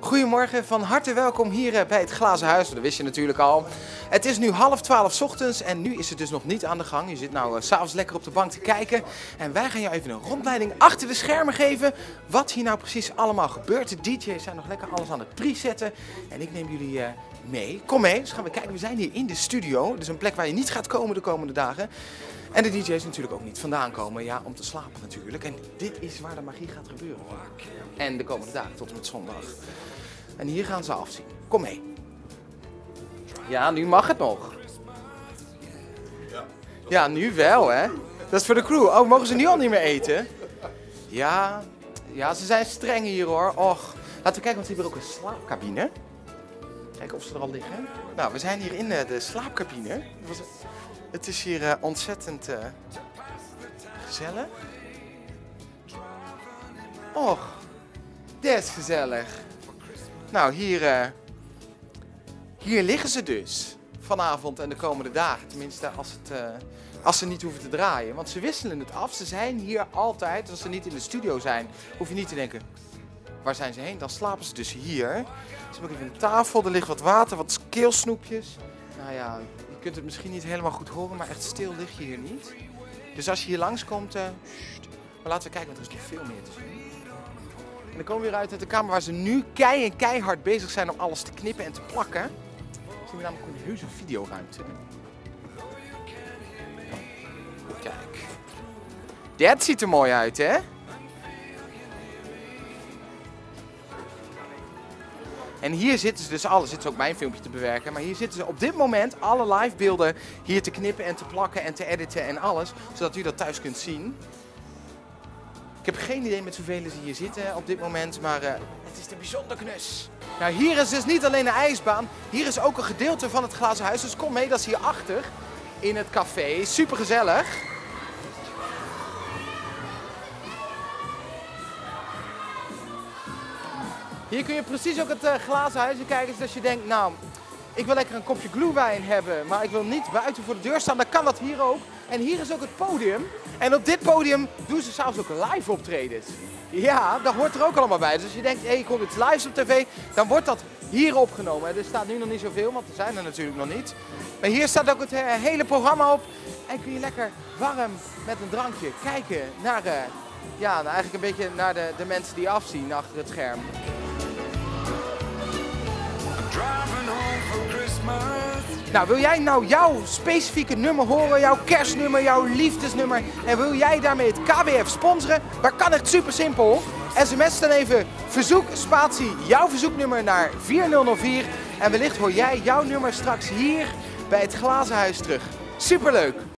Goedemorgen, van harte welkom hier eh, bij het Glazen Huis. Dat wist je natuurlijk al. Het is nu half twaalf ochtends en nu is het dus nog niet aan de gang. Je zit nou uh, s'avonds lekker op de bank te kijken. En wij gaan jou even een rondleiding achter de schermen geven. Wat hier nou precies allemaal gebeurt. De DJ's zijn nog lekker alles aan het presetten. En ik neem jullie uh, mee. Kom mee, dus gaan we kijken. We zijn hier in de studio. Dus een plek waar je niet gaat komen de komende dagen. En de DJ's natuurlijk ook niet vandaan komen, ja, om te slapen natuurlijk. En dit is waar de magie gaat gebeuren. En de komende dagen tot en met zondag. En hier gaan ze afzien. Kom mee. Ja, nu mag het nog. Ja, nu wel, hè? Dat is voor de crew. Oh, mogen ze nu al niet meer eten? Ja, ja ze zijn streng hier hoor. Och, laten we kijken, want ze hebben ook een slaapcabine. Kijken of ze er al liggen. Nou, we zijn hier in de slaapcabine. Het is hier uh, ontzettend uh, gezellig. Och, dit is gezellig. Nou, hier, uh, hier liggen ze dus. Vanavond en de komende dagen. Tenminste, als, het, als ze niet hoeven te draaien. Want ze wisselen het af. Ze zijn hier altijd. Als ze niet in de studio zijn, hoef je niet te denken... Waar zijn ze heen? Dan slapen ze dus hier. Ze hebben ook even een tafel. Er ligt wat water, wat keelsnoepjes. Nou ja, kunt het misschien niet helemaal goed horen, maar echt stil lig je hier niet. Dus als je hier langskomt, uh, maar laten we kijken, want er is nog veel meer te zien. En dan komen we weer uit uit de kamer waar ze nu kei keihard bezig zijn om alles te knippen en te plakken. Dan zien we namelijk een heuse videoruimte. Kijk. Dat ziet er mooi uit, hè? En hier zitten ze dus alle, zitten ze ook mijn filmpje te bewerken, maar hier zitten ze op dit moment alle live beelden hier te knippen en te plakken en te editen en alles, zodat u dat thuis kunt zien. Ik heb geen idee met zoveel ze hier zitten op dit moment, maar uh, het is te bijzonder knus. Nou, hier is dus niet alleen een ijsbaan, hier is ook een gedeelte van het glazen huis, dus kom mee, dat is hier achter in het café. Super gezellig. Hier kun je precies ook het uh, glazen huisje kijken. Dus als je denkt, nou, ik wil lekker een kopje glühwein hebben, maar ik wil niet buiten voor de deur staan, dan kan dat hier ook. En hier is ook het podium. En op dit podium doen ze zelfs ook live optredens. Ja, dat hoort er ook allemaal bij. Dus als je denkt, hé, hey, ik kom iets live op tv, dan wordt dat hier opgenomen. Er staat nu nog niet zoveel, want er zijn er natuurlijk nog niet. Maar hier staat ook het uh, hele programma op. En kun je lekker warm met een drankje kijken naar, uh, ja, nou, eigenlijk een beetje naar de, de mensen die afzien achter het scherm. Nou, wil jij nou jouw specifieke nummer horen, jouw kerstnummer, jouw liefdesnummer en wil jij daarmee het KWF sponsoren? Dat kan echt super simpel. SMS dan even verzoek spatie jouw verzoeknummer naar 4004 en wellicht hoor jij jouw nummer straks hier bij het Glazen Huis terug. Superleuk!